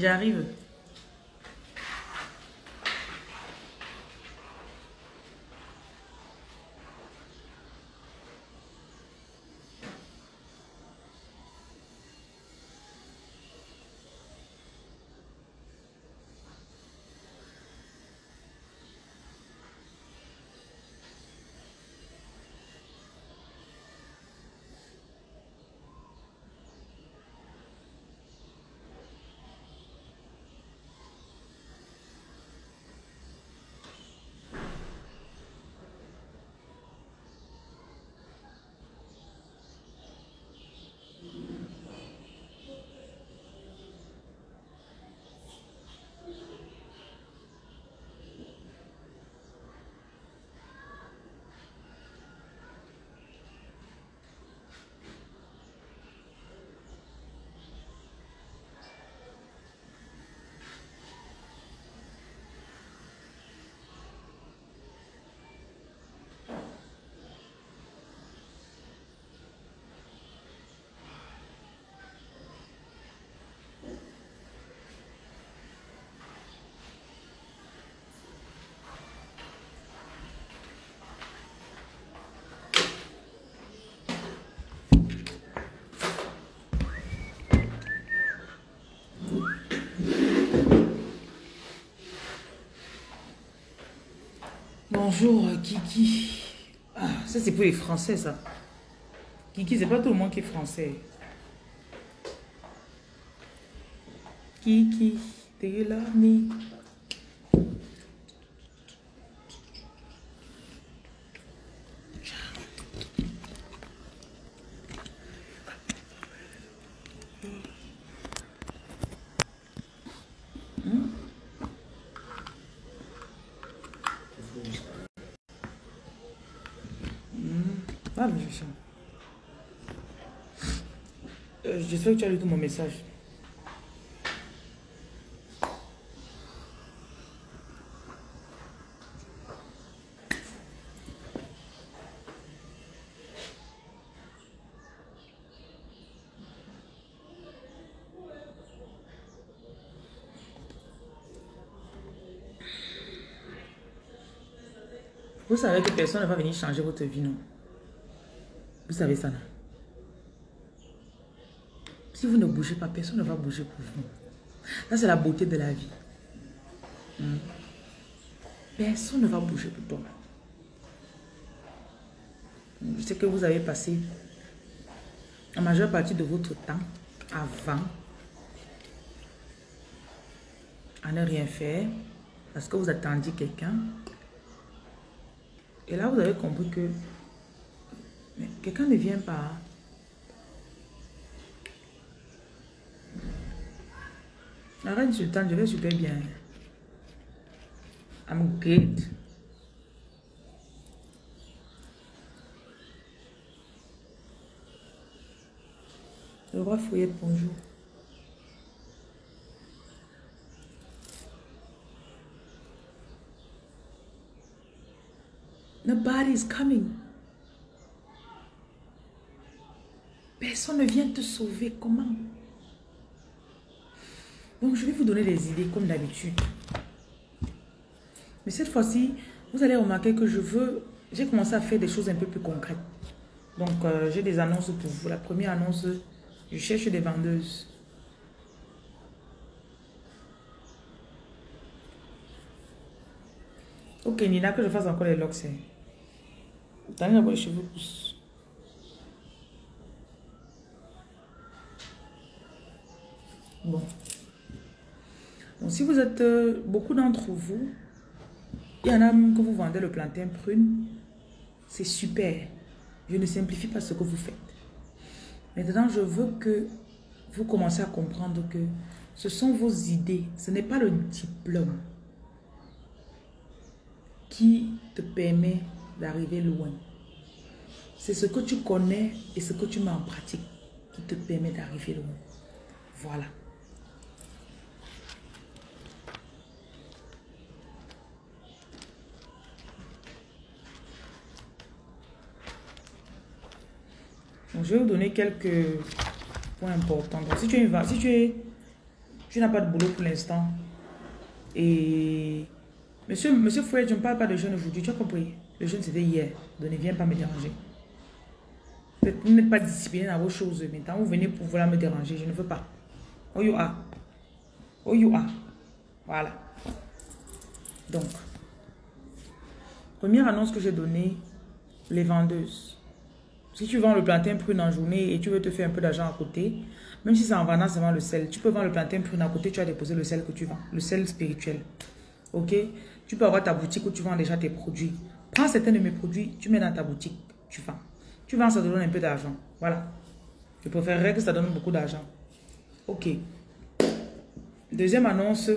J'arrive. Bonjour Kiki. Ah, ça c'est pour les Français ça. Kiki, c'est pas tout le monde qui est français. Kiki, t'es l'ami. Ah, mais je sais. J'espère que tu as lu tout mon message. Vous savez que personne ne va venir changer votre vie, non? Vous savez ça? Si vous ne pas, personne ne va bouger pour vous. Ça, c'est la beauté de la vie. Hmm. Personne ne va bouger pour toi. Je sais que vous avez passé la majeure partie de votre temps avant à ne rien faire parce que vous attendiez quelqu'un. Et là, vous avez compris que quelqu'un ne vient pas. La reine sultane, je vais super bien. I'm good. Le roi Fouillette, bonjour. Nobody is coming. Personne ne vient te sauver. Comment Donc, je vais vous donner des idées comme d'habitude. Mais cette fois-ci, vous allez remarquer que je veux... J'ai commencé à faire des choses un peu plus concrètes. Donc, euh, j'ai des annonces pour vous. La première annonce, je cherche des vendeuses. Ok, Nina, que je fasse encore les locks. T'as les cheveux. Bon. Donc, si vous êtes euh, beaucoup d'entre vous, il y en a même que vous vendez le plantain prune, c'est super. Je ne simplifie pas ce que vous faites. Maintenant, je veux que vous commencez à comprendre que ce sont vos idées. Ce n'est pas le diplôme qui te permet d'arriver loin. C'est ce que tu connais et ce que tu mets en pratique qui te permet d'arriver loin. Voilà. Je vais vous donner quelques points importants. Donc, si tu es, si tu es Tu n'as pas de boulot pour l'instant. Et monsieur, monsieur Fouet, je ne parle pas de jeûne aujourd'hui. Tu as compris? Le jeûne, c'était hier. Donc ne viens pas me déranger. Vous n'êtes pas discipliné dans vos choses. Maintenant, vous venez pour vouloir me déranger. Je ne veux pas. Oh you are. Oh you. Voilà. Donc, première annonce que j'ai donnée, les vendeuses. Si tu vends le plantain prune en journée et tu veux te faire un peu d'argent à côté, même si c'est en vendant seulement le sel, tu peux vendre le plantain prune à côté, tu as déposé le sel que tu vends, le sel spirituel. Ok? Tu peux avoir ta boutique où tu vends déjà tes produits. Prends certains de mes produits, tu mets dans ta boutique, tu vends. Tu vends, ça te donne un peu d'argent. Voilà. Je préférerais que ça donne beaucoup d'argent. Ok. Deuxième annonce.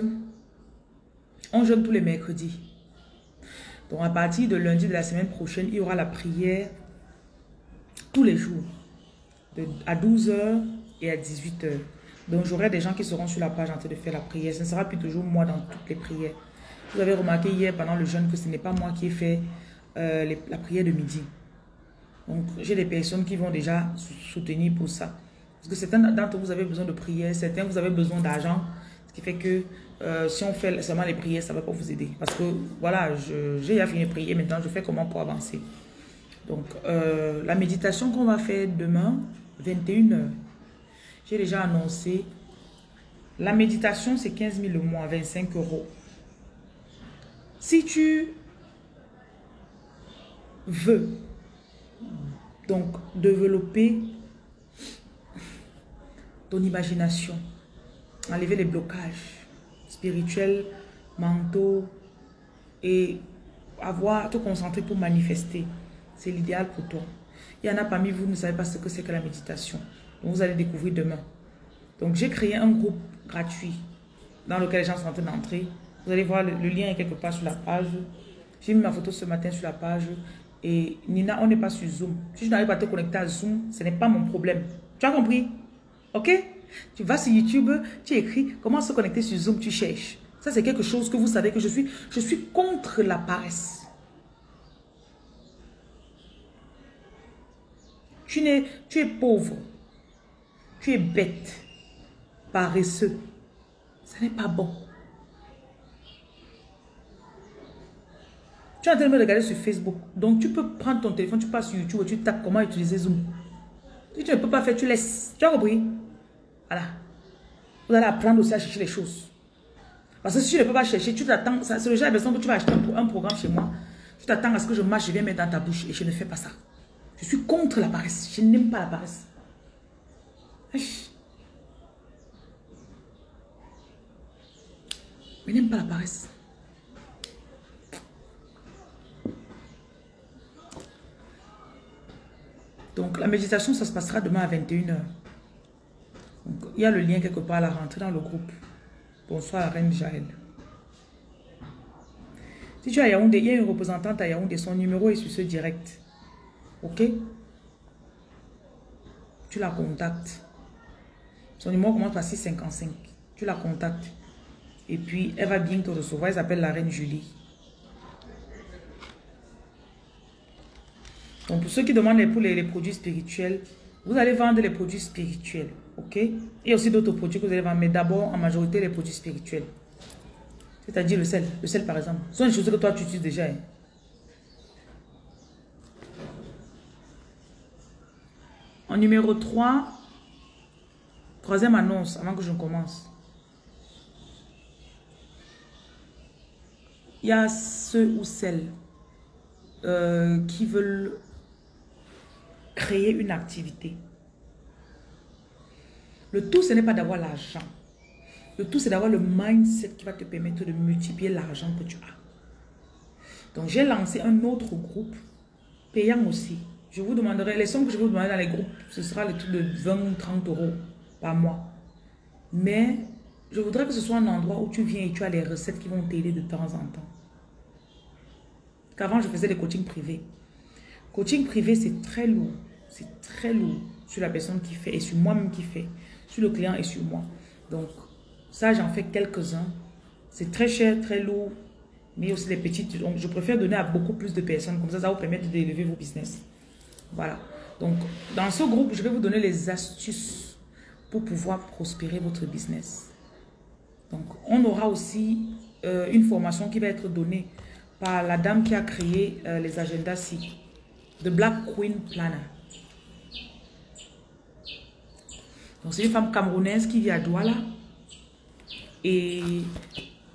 On jeûne tous les mercredis. Donc à partir de lundi de la semaine prochaine, il y aura la prière tous les jours. à 12h et à 18h. Donc j'aurai des gens qui seront sur la page en train de faire la prière. Ce ne sera plus toujours moi dans toutes les prières. Vous avez remarqué hier pendant le jeûne que ce n'est pas moi qui ai fait euh, la prière de midi. Donc, j'ai des personnes qui vont déjà soutenir pour ça. Parce que certains d'entre vous avez besoin de prières, certains vous avez besoin d'argent. Ce qui fait que euh, si on fait seulement les prières, ça ne va pas vous aider. Parce que voilà, j'ai fini de prier, maintenant je fais comment pour avancer? Donc, euh, la méditation qu'on va faire demain, 21h, j'ai déjà annoncé. La méditation, c'est 15 000 le mois, 25 euros. Si tu veux donc, développer ton imagination, enlever les blocages spirituels, mentaux et avoir te concentrer pour manifester. C'est l'idéal pour toi. Il y en a parmi vous, ne savez pas ce que c'est que la méditation. Donc, vous allez découvrir demain. Donc, j'ai créé un groupe gratuit dans lequel les gens sont en train d'entrer. Vous allez voir, le, le lien est quelque part sur la page. J'ai mis ma photo ce matin sur la page. Et Nina, on n'est pas sur Zoom. Si je n'arrive pas à te connecter à Zoom, ce n'est pas mon problème. Tu as compris? Ok? Tu vas sur YouTube, tu écris comment se connecter sur Zoom, tu cherches. Ça, c'est quelque chose que vous savez que je suis, je suis contre la paresse. Tu, es, pauvre. Tu es bête. Paresseux. Ce n'est pas bon. Tu es en train de me regarder sur Facebook. Donc, tu peux prendre ton téléphone, tu passes sur YouTube et tu tapes comment utiliser Zoom. Si tu ne peux pas faire, tu laisses. Tu as compris? Voilà. Vous allez apprendre aussi à chercher les choses. Parce que si tu ne peux pas chercher, tu t'attends. C'est le genre de personne que tu vas acheter un, programme chez moi. Tu t'attends à ce que je marche, je viens mettre dans ta bouche et je ne fais pas ça. Je suis contre la paresse. Je n'aime pas la paresse. Je n'aime pas la paresse. Donc, la méditation, ça se passera demain à 21h. il y a le lien quelque part à la rentrée dans le groupe. Bonsoir, Reine Jaël. Si tu as Yaoundé, il y a une représentante à Yaoundé, son numéro est sur ce direct. Ok? Tu la contactes. Son numéro commence par 655. Tu la contactes. Et puis, elle va bien te recevoir. Elle s'appelle la Reine Julie. Donc, pour ceux qui demandent pour les, produits spirituels, vous allez vendre les produits spirituels, ok? Et aussi d'autres produits que vous allez vendre, mais d'abord, en majorité, les produits spirituels. C'est-à-dire le sel. Le sel, par exemple. Ce sont des choses que toi, tu utilises déjà. Hein. En numéro 3, troisième annonce, avant que je commence. Il y a ceux ou celles euh, qui veulent créer une activité. Le tout, ce n'est pas d'avoir l'argent. Le tout, c'est d'avoir le mindset qui va te permettre de multiplier l'argent que tu as. Donc, j'ai lancé un autre groupe, payant aussi. Je vous demanderai, les sommes que je vous demander dans les groupes, ce sera les trucs de 20 30 euros par mois. Mais, je voudrais que ce soit un endroit où tu viens et tu as les recettes qui vont t'aider de temps en temps. Qu'avant, je faisais des coachings privés. Coaching privé, c'est très lourd. C'est très lourd sur la personne qui fait et sur moi-même qui fait, sur le client et sur moi. Donc, ça, j'en fais quelques-uns. C'est très cher, très lourd, mais aussi les petites. Donc, je préfère donner à beaucoup plus de personnes. Comme ça, ça vous permet d'élever vos business. Voilà. Donc, dans ce groupe, je vais vous donner les astuces pour pouvoir prospérer votre business. Donc, on aura aussi euh, une formation qui va être donnée par la dame qui a créé euh, les agendas-ci. The Black Queen Planner. Donc, c'est une femme camerounaise qui vit à Douala. Et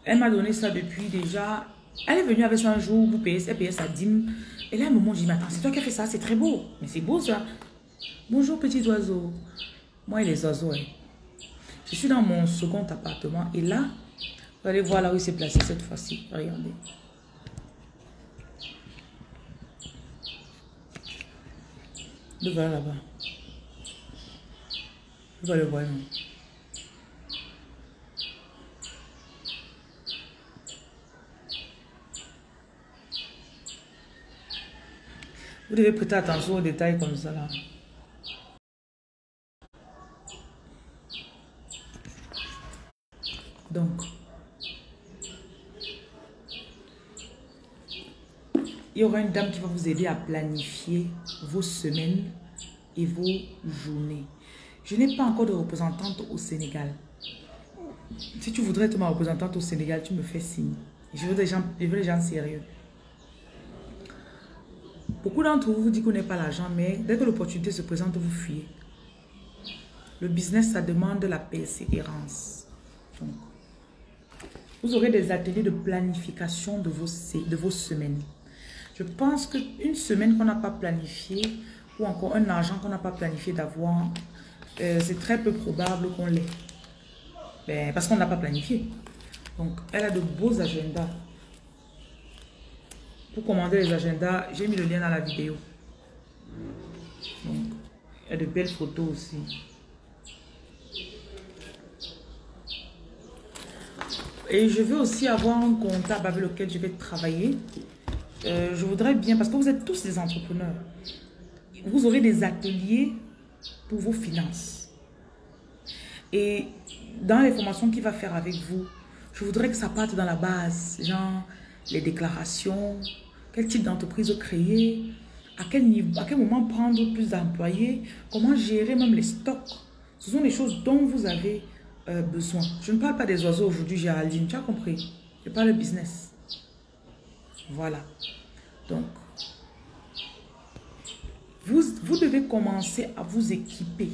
elle m'a donné ça depuis déjà... Elle est venue avec ça un jour, vous payez, elle payait sa dîme. Et là, à un moment, je dis, mais attends, c'est toi qui as fait ça, c'est très beau. Mais c'est beau ça. Bonjour, petits oiseaux. Moi et les oiseaux, hein. Je suis dans mon second appartement. Et là, vous allez voir là où il s'est placé cette fois-ci. Regardez. Le voilà là-bas. Vous allez le voir. Non? Vous devez prêter attention aux détails comme ça là. Donc, il y aura une dame qui va vous aider à planifier vos semaines et vos journées. Je n'ai pas encore de représentante au Sénégal. Si tu voudrais être ma représentante au Sénégal, tu me fais signe. Je veux des je veux des gens sérieux. Beaucoup d'entre vous vous disent qu'on n'est pas l'argent, mais dès que l'opportunité se présente, vous fuyez. Le business, ça demande de la persévérance. Vous aurez des ateliers de planification de vos, de vos semaines. Je pense qu'une semaine qu'on n'a pas planifiée, ou encore un argent qu'on n'a pas planifié d'avoir, euh, c'est très peu probable qu'on l'ait. Ben, parce qu'on n'a pas planifié. Donc, elle a de beaux agendas. Pour commander les agendas, j'ai mis le lien dans la vidéo. Donc, il y a de belles photos aussi. Et je veux aussi avoir un comptable avec lequel je vais travailler. Euh, je voudrais bien, parce que vous êtes tous des entrepreneurs, vous aurez des ateliers pour vos finances. Et dans les formations qu'il va faire avec vous, je voudrais que ça parte dans la base, genre les déclarations, quel type d'entreprise créer, à quel, niveau, à quel moment prendre plus d'employés, comment gérer même les stocks. Ce sont des choses dont vous avez euh, besoin. Je ne parle pas des oiseaux aujourd'hui, Géraldine, tu as compris. Je parle de business. Voilà. Donc, vous, vous devez commencer à vous équiper.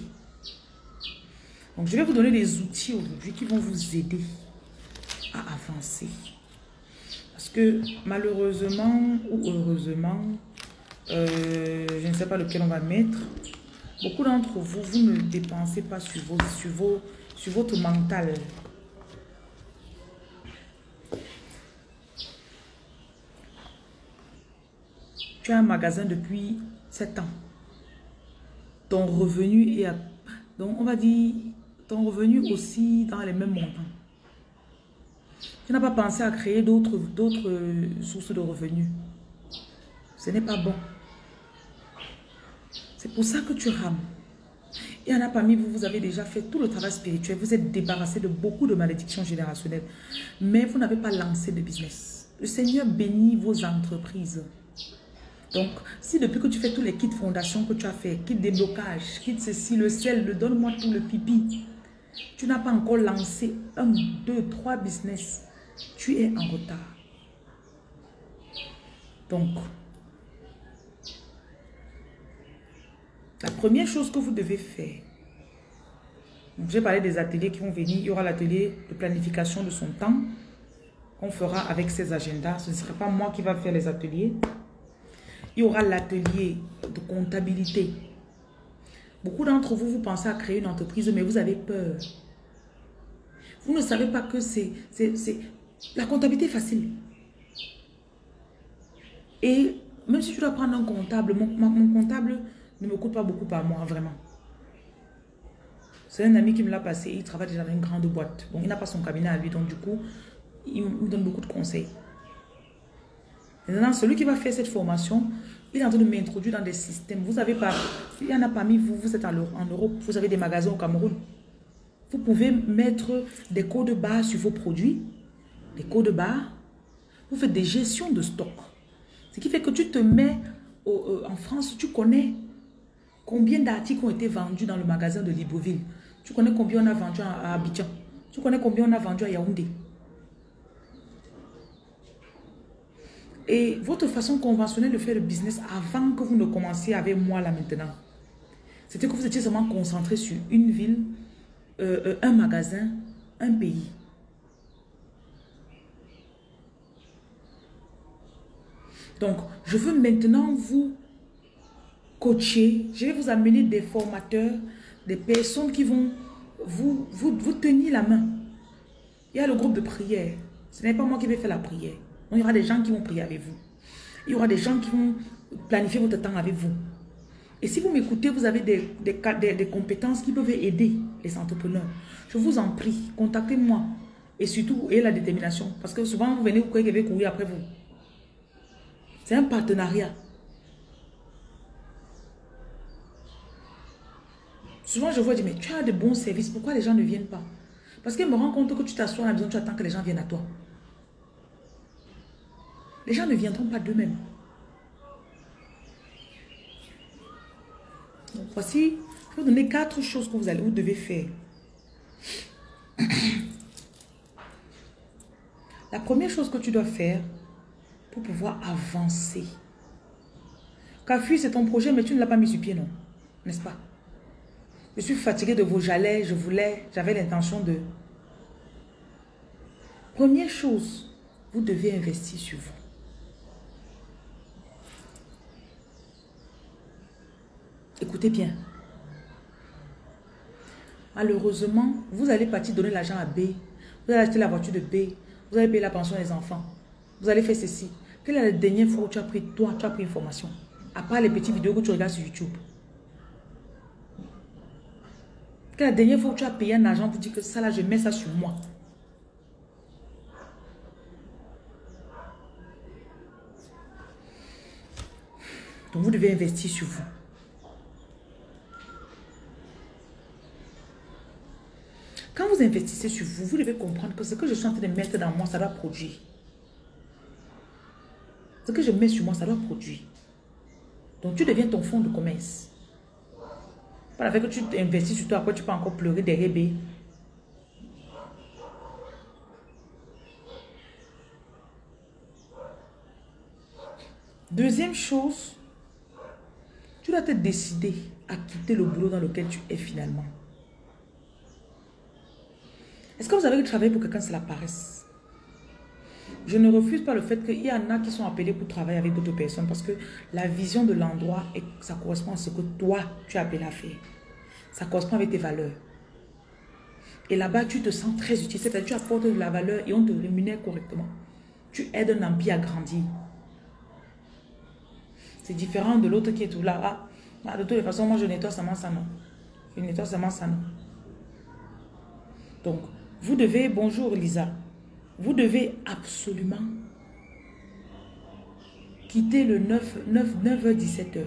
Donc, je vais vous donner des outils aujourd'hui qui vont vous aider à avancer. Que malheureusement ou heureusement, euh, je ne sais pas lequel on va mettre, beaucoup d'entre vous, vous ne dépensez pas sur, vos, sur, vos, sur votre mental. Tu as un magasin depuis 7 ans. Ton revenu est à... Donc, on va dire, ton revenu aussi dans les mêmes montants. Tu n'as pas pensé à créer d'autres sources de revenus. Ce n'est pas bon. C'est pour ça que tu rames. Il y en a parmi vous, vous avez déjà fait tout le travail spirituel. Vous êtes débarrassé de beaucoup de malédictions générationnelles. Mais vous n'avez pas lancé de business. Le Seigneur bénit vos entreprises. Donc, si depuis que tu fais tous les kits fondation que tu as fait, kit déblocage, kit ceci, le ciel, le donne-moi tout le pipi, tu n'as pas encore lancé un, deux, trois business, tu es en retard. Donc, la première chose que vous devez faire, j'ai parlé des ateliers qui vont venir, il y aura l'atelier de planification de son temps qu'on fera avec ses agendas. Ce ne sera pas moi qui va faire les ateliers. Il y aura l'atelier de comptabilité. Beaucoup d'entre vous, vous pensez à créer une entreprise, mais vous avez peur. Vous ne savez pas que c'est... La comptabilité est facile. Et même si tu dois prendre un comptable, mon, comptable ne me coûte pas beaucoup par mois, vraiment. C'est un ami qui me l'a passé, il travaille déjà dans une grande boîte. Donc, il n'a pas son cabinet à lui, donc du coup, il me donne beaucoup de conseils. Maintenant, celui qui va faire cette formation, il est en train de m'introduire dans des systèmes. Vous avez pas, il y en a parmi vous, vous êtes en Europe, vous avez des magasins au Cameroun. Vous pouvez mettre des codes barres sur vos produits, des codes barres. Vous faites des gestions de stock. Ce qui fait que tu te mets euh, en France, tu connais combien d'articles ont été vendus dans le magasin de Libreville. Tu connais combien on a vendu à Abidjan. Tu connais combien on a vendu à Yaoundé Et votre façon conventionnelle de faire le business avant que vous ne commenciez avec moi là maintenant, c'était que vous étiez seulement concentré sur une ville, euh, euh, un magasin, un pays. Donc, je veux maintenant vous coacher. Je vais vous amener des formateurs, des personnes qui vont vous, tenir la main. Il y a le groupe de prière. Ce n'est pas moi qui vais faire la prière. Il y aura des gens qui vont prier avec vous. Il y aura des gens qui vont planifier votre temps avec vous. Et si vous m'écoutez, vous avez des, des, des, compétences qui peuvent aider les entrepreneurs. Je vous en prie, contactez-moi. Et surtout, ayez la détermination. Parce que souvent, vous venez, vous croyez vais courir après vous. C'est un partenariat. Souvent, je vois dire, mais tu as de bons services, pourquoi les gens ne viennent pas? Parce qu'ils me rendent compte que tu t'assois à la maison, tu attends que les gens viennent à toi. Les gens ne viendront pas d'eux-mêmes. voici, je vais vous donner quatre choses que vous, allez, vous devez faire. La première chose que tu dois faire pour pouvoir avancer. Café, c'est ton projet, mais tu ne l'as pas mis sur pied, non? N'est-ce pas? Je suis fatigué de vos jalets, je voulais, j'avais l'intention de... Première chose, vous devez investir sur vous. Écoutez bien. Malheureusement, vous allez partir donner l'argent à B. Vous allez acheter la voiture de B. Vous allez payer la pension des enfants. Vous allez faire ceci. Quelle est la dernière fois où tu as pris, toi, tu as pris une formation À part les petites vidéos que tu regardes sur YouTube. Quelle est la dernière fois où tu as payé un argent pour dire que ça là, je mets ça sur moi? Donc vous devez investir sur vous. Quand vous investissez sur vous, vous devez comprendre que ce que je suis en train de mettre dans moi, ça doit produire. Ce que je mets sur moi, ça doit produire. Donc tu deviens ton fonds de commerce. Pas avec que tu investis sur toi, après tu peux encore pleurer des rébés. Deuxième chose, tu dois te décider à quitter le boulot dans lequel tu es finalement. Est-ce que vous avez travaillé pour quelqu'un, c'est la paresse? Je ne refuse pas le fait qu'il y en a qui sont appelés pour travailler avec d'autres personnes parce que la vision de l'endroit, ça correspond à ce que toi, tu as appelé à faire. Ça correspond avec tes valeurs. Et là-bas, tu te sens très utile. C'est-à-dire tu apportes de la valeur et on te rémunère correctement. Tu aides un empire à grandir. C'est différent de l'autre qui est tout là. Ah, bah, de toute façon, moi, je nettoie seulement ça, non. Je nettoie seulement ça, non. Donc, vous devez, bonjour Lisa, vous devez absolument quitter le 9, 9, 9h, 17h.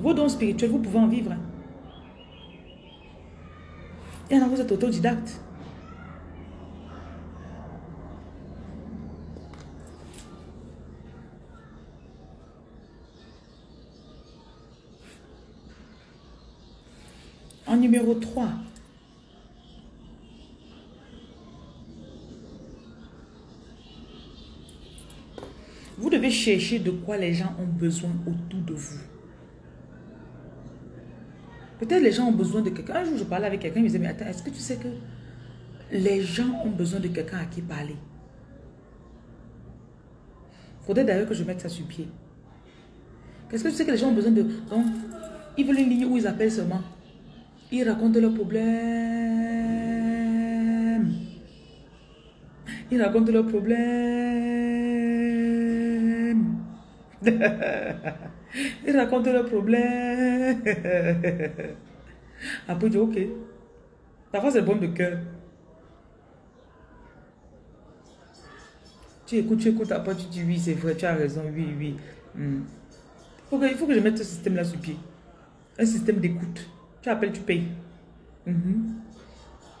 Vos dons spirituels, vous pouvez en vivre. Et en vous êtes autodidacte. En numéro 3, vous devez chercher de quoi les gens ont besoin autour de vous. Peut-être les gens ont besoin de quelqu'un. Un jour, je parlais avec quelqu'un, il me disait, mais attends, est-ce que tu sais que les gens ont besoin de quelqu'un à qui parler? Faudrait d'ailleurs que je mette ça sur pied. Qu'est-ce que tu sais que les gens ont besoin de... Donc, ils veulent une ligne où ils appellent seulement? Ils racontent leurs problèmes. Ils racontent leurs problèmes. Ils racontent leurs problèmes. Après, je dis, ok. Parfois, c'est bon de cœur. Tu écoutes, tu écoutes, après tu dis oui, c'est vrai, tu as raison, oui, oui. Hmm. il faut que je mette ce système-là sur pied. Un système d'écoute. Tu appelles, tu payes. Mhm.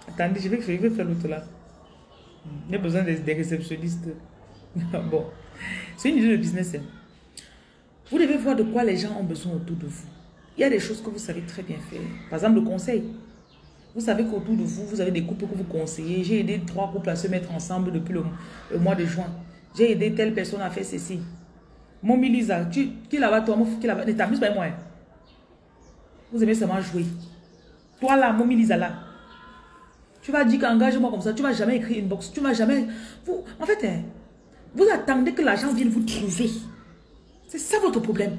Attendez, je vais, je vais faire l'autre là. Il y a besoin des, réceptionnistes. bon, c'est une idée de business. Hein. Vous devez voir de quoi les gens ont besoin autour de vous. Il y a des choses que vous savez très bien faire. Par exemple, le conseil. Vous savez qu'autour de vous, vous avez des couples que vous conseillez. J'ai aidé trois couples à se mettre ensemble depuis le, mois de juin. J'ai aidé telle personne à faire ceci. Mon Lisa, tu, qui là-bas, toi, qui là-bas, ne t'amuse pas moi. Hein. Vous aimez seulement jouer. Toi là, mon Lisa là. Tu vas dire qu'engage-moi comme ça, tu vas jamais écrire une box, tu vas jamais... Vous, en fait, hein, vous attendez que l'argent vienne vous trouver. C'est ça votre problème.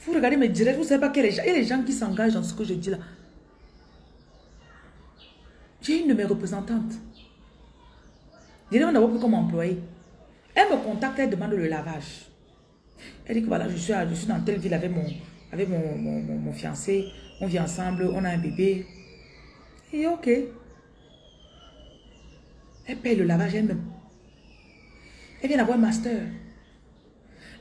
Vous regardez mes directs, vous ne savez pas qu'il y a les gens qui s'engagent dans ce que je dis là. J'ai une de mes représentantes. Je demande d'abord comme employé. Elle me contacte, elle demande le lavage. Elle dit que voilà, je suis, je suis dans telle ville avec mon, avec mon, fiancé. On vit ensemble, on a un bébé. Et ok. Elle paye le lavage elle-même. Elle vient d'avoir un master.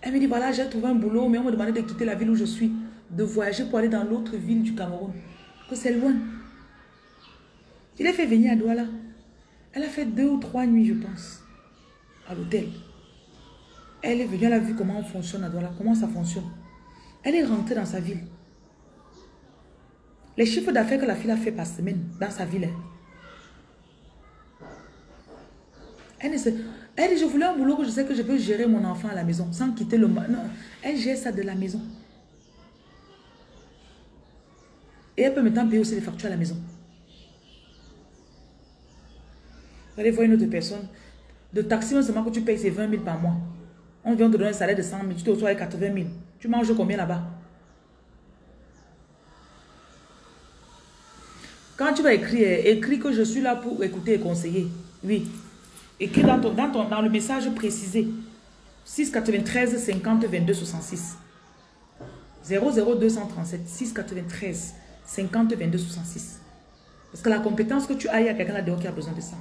Elle me dit, voilà, j'ai trouvé un boulot, mais on me demandait de quitter la ville où je suis, de voyager pour aller dans l'autre ville du Cameroun. Que c'est loin. Il a fait venir à Douala. Elle a fait deux ou trois nuits, je pense, à l'hôtel. Elle est venue, elle a vu comment on fonctionne à Douala, comment ça fonctionne. Elle est rentrée dans sa ville. Les chiffres d'affaires que la fille a fait par semaine dans sa ville. Hein. Elle elle dit, je voulais un boulot que je sais que je peux gérer mon enfant à la maison sans quitter le... Non, elle gère ça de la maison. Et elle peut maintenant payer aussi les factures à la maison. Vous allez voir une autre personne. De taxi, seulement que tu payes, c'est 20 000 par mois. On vient te donner un salaire de 100 000, tu te reçois avec 80 000. Tu manges combien là-bas? Quand tu vas écrire, écris que je suis là pour écouter et conseiller. Oui. Écris dans, ton, dans, dans le message précisé. 693 50 22 66. 00237 693 50 22 66. Parce que la compétence que tu as, il y a quelqu'un là-dedans qui a besoin de ça.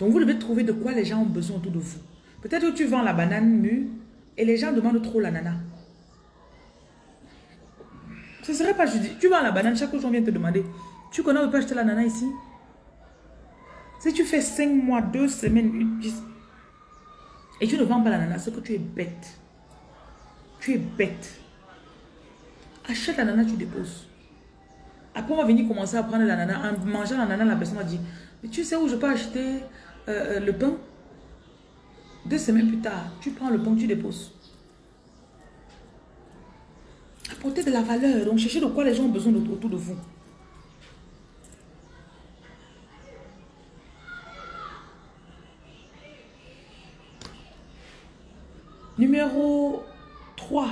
Donc vous devez trouver de quoi les gens ont besoin autour de vous. Peut-être que tu vends la banane mûre et les gens demandent trop la nana. Ce serait pas juste. Tu vends la banane, chaque jour on vient te demander. Tu connais où peut acheter la nana ici si tu fais 5 mois, 2 semaines, et tu ne vends pas la nana, c'est que tu es bête. Tu es bête. Achète la nana, tu déposes. Après, on va venir commencer à prendre la nana. En mangeant la nana, la personne va dire, mais tu sais où je peux acheter euh, euh, le pain? Deux semaines plus tard, tu prends le pain, tu déposes. Apportez de la valeur. Donc, cherchez de quoi les gens ont besoin autour de vous. Numéro 3.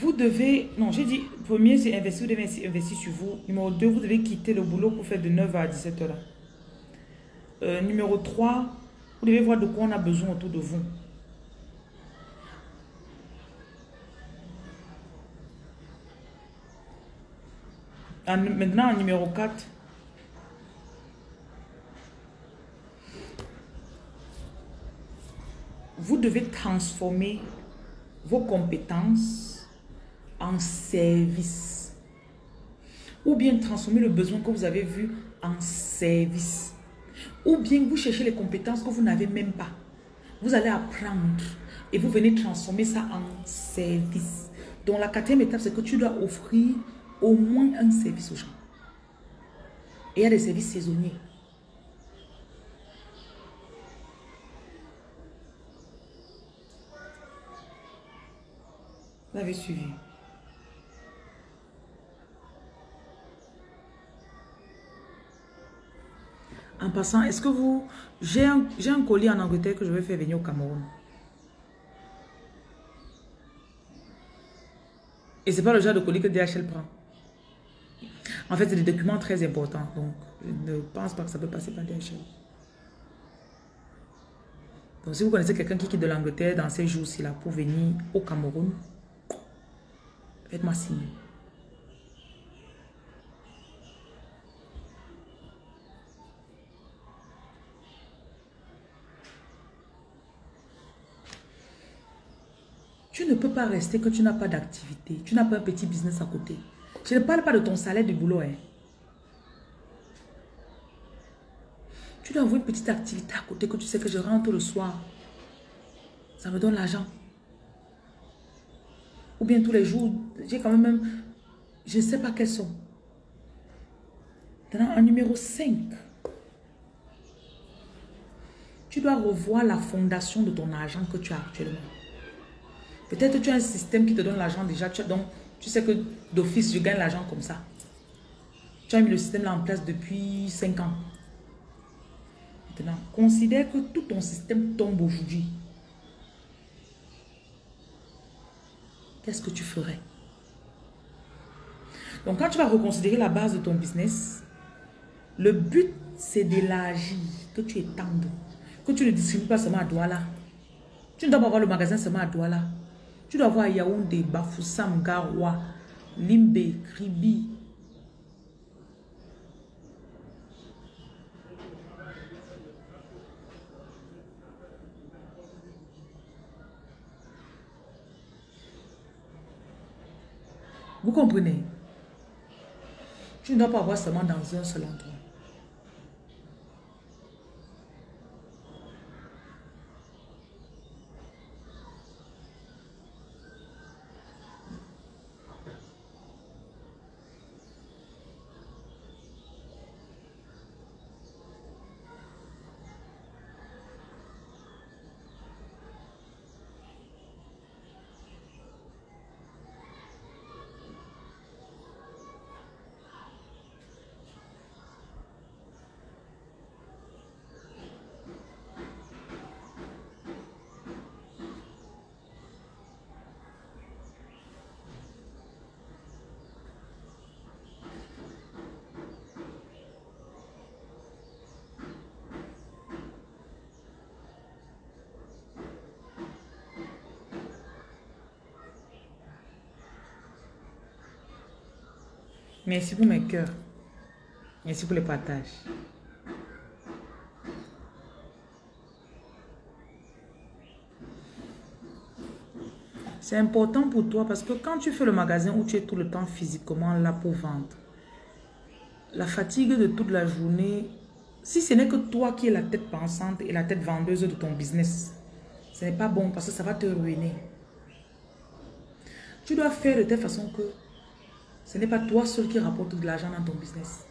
Vous devez, non, j'ai dit, premier, c'est investir, vous devez investir sur vous. Numéro 2, vous devez quitter le boulot pour faire de 9 à 17 heures. Euh, numéro 3, vous devez voir de quoi on a besoin autour de vous. maintenant, numéro 4, vous devez transformer vos compétences en service. Ou bien transformer le besoin que vous avez vu en service. Ou bien vous cherchez les compétences que vous n'avez même pas. Vous allez apprendre et vous venez transformer ça en service. Donc la quatrième étape, c'est que tu dois offrir au moins un service aux gens. Et il y a des services saisonniers. Vous avez suivi. En passant, est-ce que vous... J'ai un, un colis en Angleterre que je vais faire venir au Cameroun. Et c'est pas le genre de colis que DHL prend. En fait, c'est des documents très importants. Donc, ne pense pas que ça peut passer par DHL. Donc, si vous connaissez quelqu'un qui quitte de l'Angleterre dans ces jours-ci là pour venir au Cameroun, Faites-moi signe. Tu ne peux pas rester que tu n'as pas d'activité. Tu n'as pas un petit business à côté. Je ne parle pas de ton salaire de boulot. Hein. Tu dois avoir une petite activité à côté que tu sais que je rentre le soir. Ça me donne l'argent. Ou bien tous les jours, j'ai quand même, je ne sais pas quels sont. Maintenant, en numéro 5, tu dois revoir la fondation de ton argent que tu as actuellement. Peut-être tu as un système qui te donne l'argent déjà, tu, donc tu sais que d'office, je gagne l'argent comme ça. Tu as mis le système là en place depuis 5 ans. Maintenant, considère que tout ton système tombe aujourd'hui. Qu'est-ce que tu ferais? Donc, quand tu vas reconsidérer la base de ton business, le but, c'est d'élargir, que tu étendes, que tu ne distribues pas seulement à Douala. Tu ne dois pas avoir le magasin seulement à Douala. Tu dois avoir Yaoundé, Bafoussam, Garoua, Limbe, Kribi. Vous comprenez? Tu ne dois pas avoir seulement dans un seul endroit. Merci pour mes cœurs. Merci pour les partages. C'est important pour toi parce que quand tu fais le magasin où tu es tout le temps physiquement là pour vendre, la fatigue de toute la journée, si ce n'est que toi qui es la tête pensante et la tête vendeuse de ton business, ce n'est pas bon parce que ça va te ruiner. Tu dois faire de telle façon que ce n'est pas toi seul qui rapporte de l'argent dans ton business.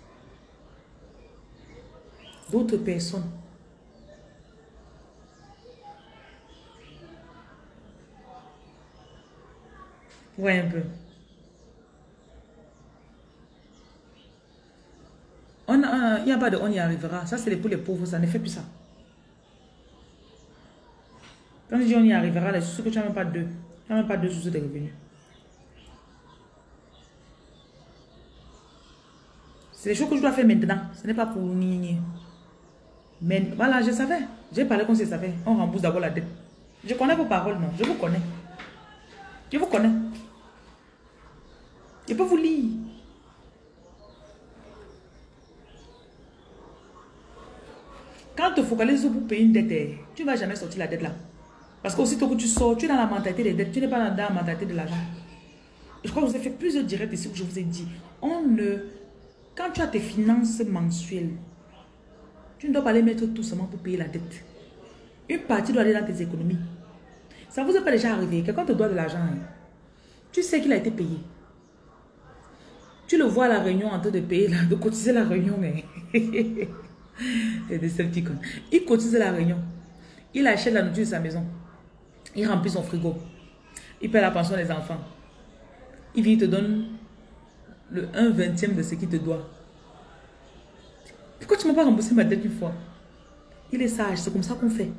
D'autres personnes. Ouais, un peu. On il n'y a pas de on y arrivera. Ça, c'est pour les pauvres. Ça ne fait plus ça. Quand je dis on y arrivera, c'est sûr que tu n'as même pas deux. Tu n'as même pas deux sources de revenus. C'est les choses que je dois faire maintenant. Ce n'est pas pour ni Mais voilà, je savais. J'ai parlé comme si je savais. On rembourse d'abord la dette. Je connais vos paroles, non? Je vous connais. Je vous connais. Je peux vous lire. Quand tu te focalises pour payer une dette, eh, tu ne vas jamais sortir la dette là. Parce qu'aussitôt que tu sors, tu es dans la mentalité des dettes, tu n'es pas dans la mentalité de l'argent. Je crois que vous avez fait plusieurs directs ici où je vous ai dit, on ne quand tu as tes finances mensuelles, tu ne dois pas les mettre tout seulement pour payer la dette. Une partie doit aller dans tes économies. Ça vous est pas déjà arrivé. Quelqu'un te doit de l'argent. Hein. Tu sais qu'il a été payé. Tu le vois à la réunion en train de payer, de cotiser la réunion. C'est des Il cotise la réunion. Il achète la nourriture de sa maison. Il remplit son frigo. Il paie la pension des enfants. Il vient te donne le 1 vingtième de ce qu'il te doit. Pourquoi tu ne m'as pas remboursé ma dette une fois? Il est sage, c'est comme ça qu'on fait.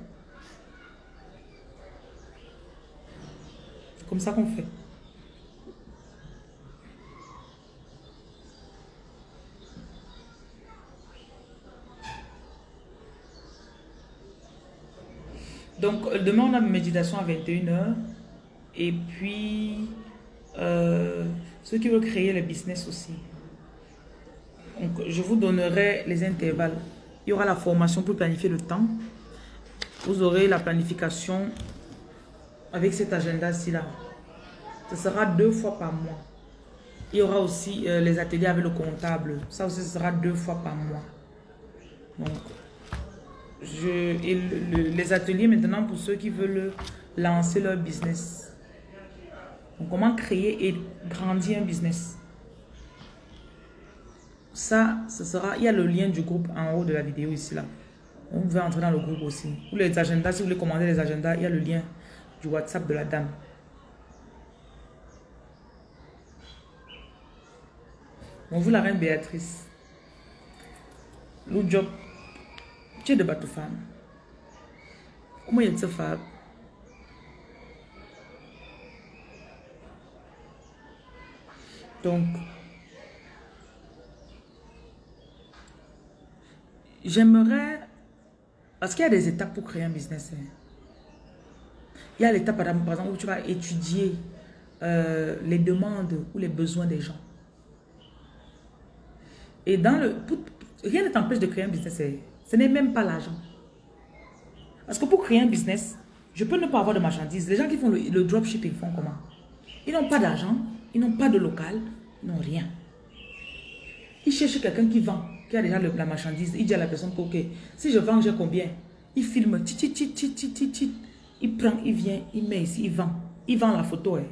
Comme ça qu'on fait. Donc, demain, on a une méditation à 21h. Et puis, euh, ceux qui veulent créer le business aussi. Donc, je vous donnerai les intervalles. Il y aura la formation pour planifier le temps. Vous aurez la planification avec cet agenda-ci là. Ce sera deux fois par mois. Il y aura aussi euh, les ateliers avec le comptable. Ça aussi, sera deux fois par mois. Donc, je, et les ateliers maintenant pour ceux qui veulent lancer leur business. Donc, comment créer et grandir un business. Ça, ce sera, il y a le lien du groupe en haut de la vidéo ici là. On veut entrer dans le groupe aussi. Ou les agendas, si vous voulez commander les agendas, il y a le lien du WhatsApp de la dame. Bonjour la reine Béatrice. Le job. Tu es de femme. Comment il y a de femme? Donc, j'aimerais, parce qu'il y a des étapes pour créer un business. Hein. Il y a l'étape, par exemple, où tu vas étudier euh, les demandes ou les besoins des gens. Et dans le... rien ne t'empêche de créer un business. Hein. Ce n'est même pas l'argent. Parce que pour créer un business, je peux ne pas avoir de marchandises. Les gens qui font le, le dropshipping font comment? Ils n'ont pas d'argent, ils n'ont pas de local, ils n'ont rien. Ils cherchent quelqu'un qui vend, qui a déjà la marchandise. Il dit à la personne ok, si je vends, j'ai combien? Il filme, il prend, il vient, il met ici, il vend. Il vend la photo. Hein.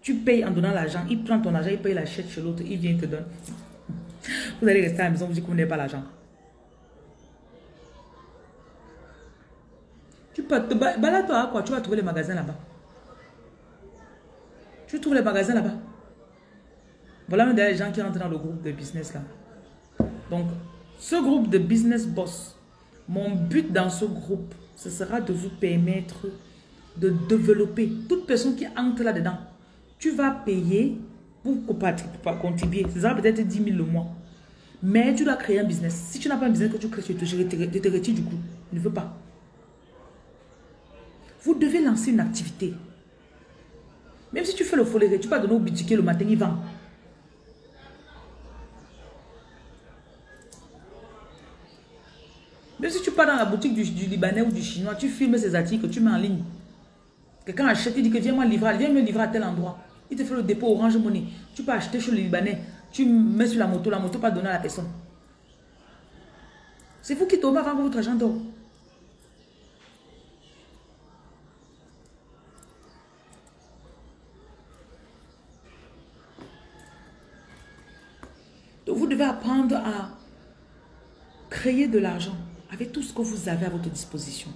Tu payes en donnant l'argent. Il prend ton argent, il paye la chez l'autre, il vient, il te donne. Vous allez rester à la maison, vous dites que vous n'avez pas l'argent. Tu peux te balade-toi quoi Tu vas trouver les magasins là-bas. Tu trouves les magasins là-bas? Voilà même des gens qui rentrent dans le groupe de business là. Donc, ce groupe de business boss, mon but dans ce groupe, ce sera de vous permettre de développer. Toute personne qui entre là-dedans, tu vas payer pour, pour contribuer. Ce sera peut-être 10 000 le mois. Mais tu dois créer un business. Si tu n'as pas un business que tu crées, tu te, tu te retires du coup. Je ne veux pas. Vous devez lancer une activité. Même si tu fais le foléré, tu vas donner au boutiquier le matin, il vend. Même si tu pars dans la boutique du, Libanais ou du Chinois, tu filmes ces articles, tu mets en ligne. Quelqu'un achète, il dit que viens moi livrer, viens me livrer à tel endroit. Il te fait le dépôt Orange Money. Tu peux acheter chez le Libanais. Tu mets sur la moto, la moto pas donner à la personne. C'est vous qui tombez avant que votre argent dort. Donc vous apprendre à créer de l'argent avec tout ce que vous avez à votre disposition.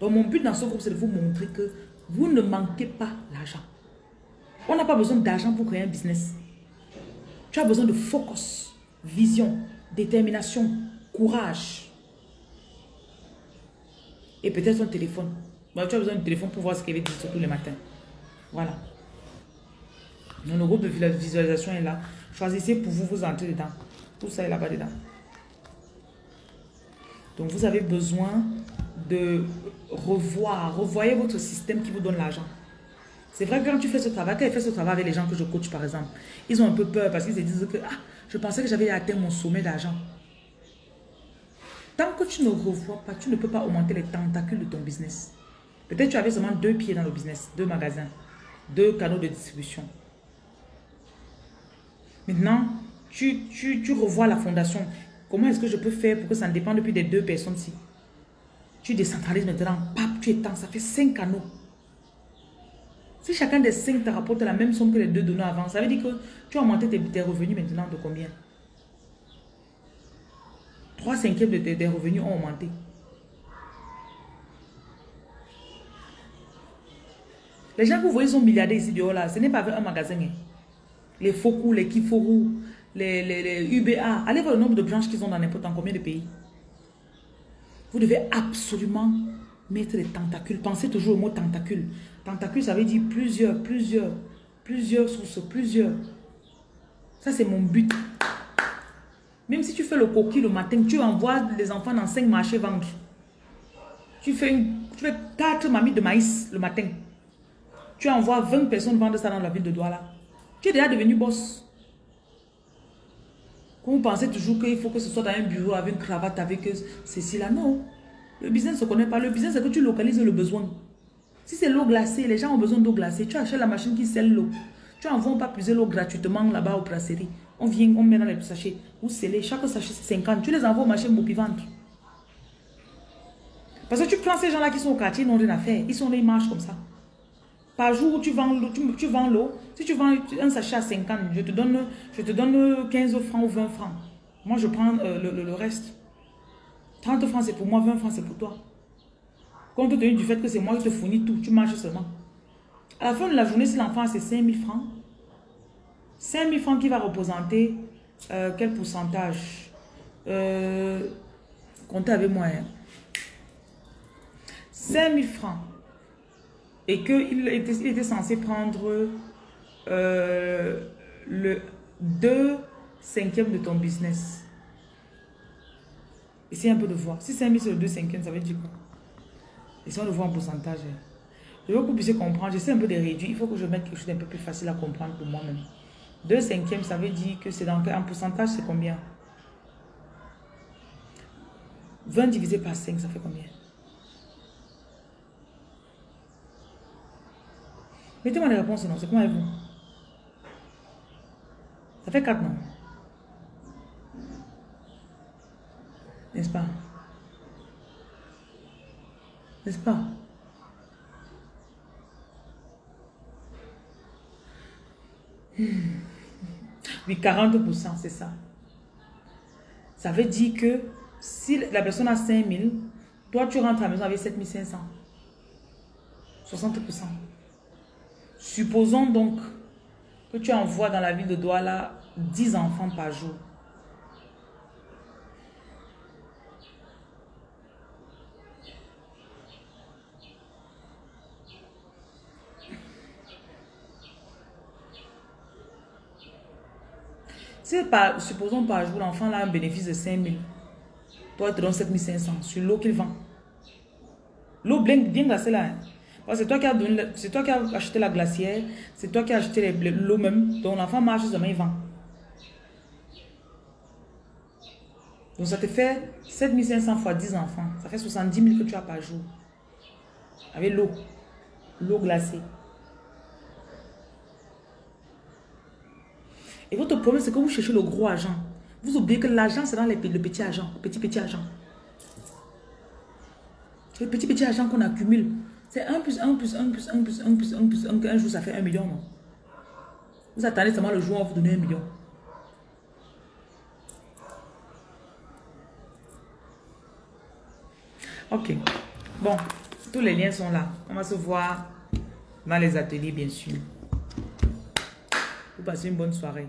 Donc mon but dans ce groupe, c'est de vous montrer que vous ne manquez pas l'argent. On n'a pas besoin d'argent pour créer un business. Tu as besoin de focus, vision, détermination, courage. Et peut-être un téléphone. tu as besoin d'un téléphone pour voir ce qu'il veut dire tous les matins. Voilà. Donc, le groupe de visualisation est là. Choisissez pour vous, vous entrez dedans. Tout ça est là-bas dedans. Donc, vous avez besoin de revoir, revoyez votre système qui vous donne l'argent. C'est vrai que quand tu fais ce travail, quand tu fais ce travail avec les gens que je coach par exemple, ils ont un peu peur parce qu'ils se disent que ah, je pensais que j'avais atteint mon sommet d'argent. Tant que tu ne revois pas, tu ne peux pas augmenter les tentacules de ton business. Peut-être tu avais seulement deux pieds dans le business, deux magasins, deux canaux de distribution. Maintenant, tu, tu, revois la fondation. Comment est-ce que je peux faire pour que ça ne dépende plus des deux personnes-ci Tu décentralises maintenant, pap, tu étends, ça fait cinq canaux. Si chacun des cinq te rapporte la même somme que les deux donnants avant, ça veut dire que tu as augmenté tes, revenus maintenant de combien? Trois cinquièmes de tes, revenus ont augmenté. Les gens que vous voyez sont milliardaires ici dehors là, ce n'est pas un magasin. Hein. Les Foku, les Kiforu, les, les, UBA. Allez voir le nombre de branches qu'ils ont dans n'importe combien de pays. Vous devez absolument mettre les tentacules. Pensez toujours au mot tentacule. Tentacule, ça veut dire plusieurs, plusieurs, plusieurs sources, plusieurs. Ça, c'est mon but. Même si tu fais le coquille le matin, tu envoies les enfants dans cinq marchés vendre. Tu fais, une, tu fais 4 mamies de maïs le matin. Tu envoies 20 personnes vendre ça dans la ville de Douala. Tu es déjà devenu boss. Vous pensez toujours qu'il faut que ce soit dans un bureau avec une cravate, avec ceci là. Non. Le business ne se connaît pas. Le business, c'est que tu localises le besoin. Si c'est l'eau glacée, les gens ont besoin d'eau glacée. Tu achètes la machine qui scelle l'eau. Tu envoies pas puiser l'eau gratuitement là-bas au brasserie. On vient, on met dans les sachets. Vous scellez. Chaque sachet, c'est 50. Tu les envoies au marché vendre. Parce que tu prends ces gens-là qui sont au quartier, ils n'ont rien à faire. Ils sont là, ils marchent comme ça. Par jour, tu vends l'eau. Tu, vends l'eau. Si tu vends un sachet à 50, je te donne, je te donne 15 francs ou 20 francs. Moi, je prends euh, le, reste. 30 francs, c'est pour moi, 20 francs, c'est pour toi. Compte tenu du fait que c'est moi qui te fournis tout, tu marches seulement. À la fin de la journée, si l'enfant c'est 5 000 francs, 5 000 francs qui va représenter euh, quel pourcentage? Euh, Comptez avec moi. Hein. 5 000 francs. Et qu'il était, il était censé prendre euh, le 2 cinquième de ton business. Essayez un peu de voir. Si 5 000 sur le 2 cinquième, ça veut dire quoi? Essayons de voir en pourcentage. Hein. Je veux que vous puissiez comprendre. J'essaie un peu de réduire. Il faut que je mette quelque chose d'un peu plus facile à comprendre pour moi-même. 2 cinquièmes, ça veut dire que c'est dans un pourcentage, c'est combien? 20 divisé par 5, ça fait combien? Mettez-moi les réponses, non C'est comment vous Ça fait 4, non? N'est-ce pas? N'est-ce pas? Hmm. Oui, 40%, c'est ça. Ça veut dire que si la personne a 5000, toi tu rentres à la maison avec 7500. 60%. Supposons donc que tu envoies dans la ville de Douala 10 enfants par jour. Supposons par jour, l'enfant a un bénéfice de 5 000, toi, tu donnes 7 500 sur l'eau qu'il vend. L'eau bien, bien là. Hein. C'est toi, qui as toi qui acheté la glacière, c'est toi qui as acheté l'eau même. Donc l'enfant marche seulement, il vend. Donc ça te fait 7500 fois 10 enfants. Ça fait 70 000 que tu as par jour. Avec l'eau. L'eau glacée. Et votre problème, c'est que vous cherchez le gros argent. Vous oubliez que l'argent, c'est dans les, le petit argent, petit petit argent. Le petit petit argent qu'on accumule. C'est 1 plus 1 plus 1 plus 1 plus 1 plus 1 plus 1. Un jour, ça fait 1 million, non? Vous attendez seulement le jour où on vous donner 1 million. Ok. Bon, tous les liens sont là. On va se voir dans les ateliers, bien sûr. Vous passez une bonne soirée.